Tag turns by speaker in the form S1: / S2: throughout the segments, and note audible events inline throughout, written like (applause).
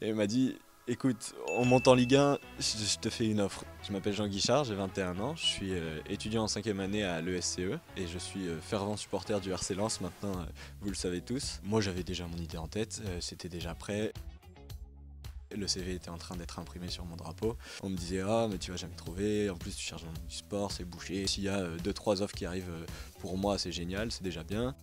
S1: Et il m'a dit Écoute, on monte en Ligue 1, je te fais une offre. Je m'appelle Jean Guichard, j'ai 21 ans, je suis euh, étudiant en 5 année à l'ESCE et je suis euh, fervent supporter du RC Lens maintenant, euh, vous le savez tous. Moi j'avais déjà mon idée en tête, c'était déjà prêt. Le CV était en train d'être imprimé sur mon drapeau. On me disait Ah, mais tu vas jamais trouver. En plus, tu cherches du sport, c'est bouché. S'il y a 2-3 offres qui arrivent pour moi, c'est génial, c'est déjà bien.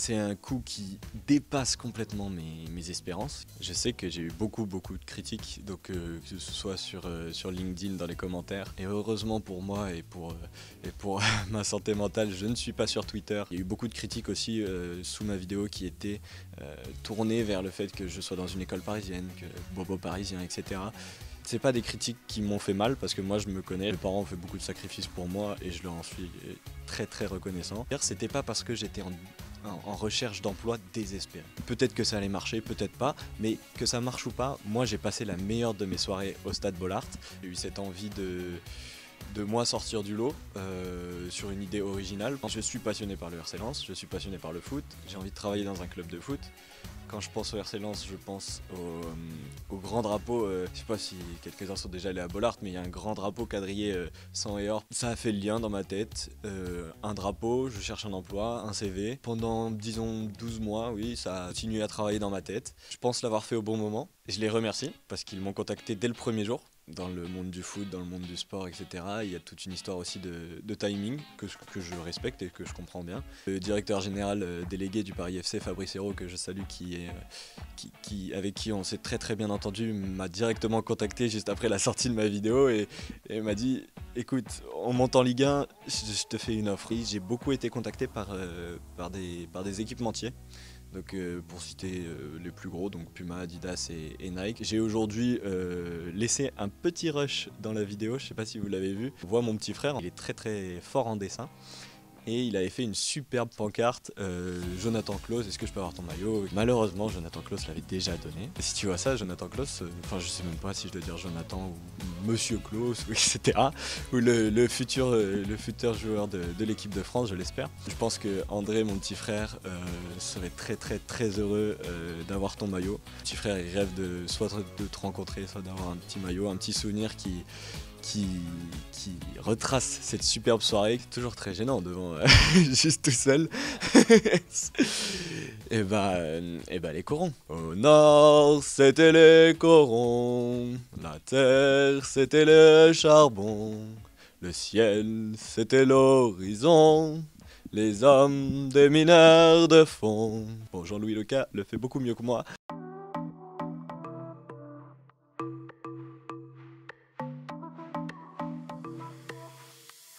S1: C'est un coup qui dépasse complètement mes, espérances. Je sais que j'ai eu beaucoup beaucoup de critiques, donc euh, que ce soit sur, euh, sur LinkedIn dans les commentaires. Et heureusement pour moi et pour, euh, et pour (laughs) ma santé mentale, je ne suis pas sur Twitter. Il y a eu beaucoup de critiques aussi sous ma vidéo qui étaient tournées vers le fait que je sois dans une école parisienne, que bobo parisien, etc. C'est pas des critiques qui m'ont fait mal parce que moi je me connais, mes parents ont fait beaucoup de sacrifices pour moi et je leur en suis très très reconnaissant. C'était pas parce que j'étais en en recherche d'emploi désespéré. Peut-être que ça allait marcher, peut-être pas, mais que ça marche ou pas, moi j'ai passé la meilleure de mes soirées au stade Bollard. J'ai eu cette envie de de moi sortir du lot euh, sur une idée originale. Je suis passionné par le RC Lens, je suis passionné par le foot, j'ai envie de travailler dans un club de foot. Quand je pense au RC Lens, je pense au, euh, grand drapeau. Je euh, je sais pas si quelques-uns sont déjà allés à Bollard, mais il y a un grand drapeau quadrillé sans et or. Ça a fait le lien dans ma tête. un drapeau, je cherche un emploi, un CV. Pendant, disons, 12 mois, oui, ça a continué à travailler dans ma tête. Je pense l'avoir fait au bon moment. Je les remercie parce qu'ils m'ont contacté dès le premier jour dans le monde du foot, dans le monde du sport, etc. Il y a toute une histoire aussi de, timing que, je respecte et que je comprends bien. Le directeur général euh, délégué du Paris FC, Fabrice Hérault, que je salue, euh, avec qui on s'est très très bien entendu, m'a directement contacté juste après la sortie de ma vidéo et, m'a dit écoute, on monte en Ligue 1, je, te fais une offre. J'ai beaucoup été contacté par, euh, des, par des équipementiers. Donc euh, pour citer euh, les plus gros, donc Puma, Adidas et, Nike. J'ai aujourd'hui euh, laissé un petit rush dans la vidéo, je ne sais pas si vous l'avez vu. On voit mon petit frère, il est très très fort en dessin et il avait fait une superbe pancarte euh, Jonathan Klaus, est-ce que je peux avoir ton maillot? Malheureusement, Jonathan Klaus l'avait déjà donné. Si tu vois ça, Jonathan Klaus, euh, enfin je sais même pas si je dois dire Jonathan ou Monsieur Klaus, etc. Ou (laughs) le, futur, euh, le futur joueur de, l'équipe de France, je l'espère. Je pense que André, mon petit frère, serait très très très heureux d'avoir ton maillot. Mon petit frère, il rêve de soit de te rencontrer, soit d'avoir un petit maillot, un petit souvenir qui qui, retrace cette superbe soirée. Toujours très gênant devant, euh, (laughs) juste tout seul. et bah, et bah les corons. Au nord, c'était les corons. La terre, c'était le charbon. Le ciel, c'était l'horizon. Les hommes des mineurs de fond. Bon, Jean-Louis Leca le fait beaucoup mieux que moi.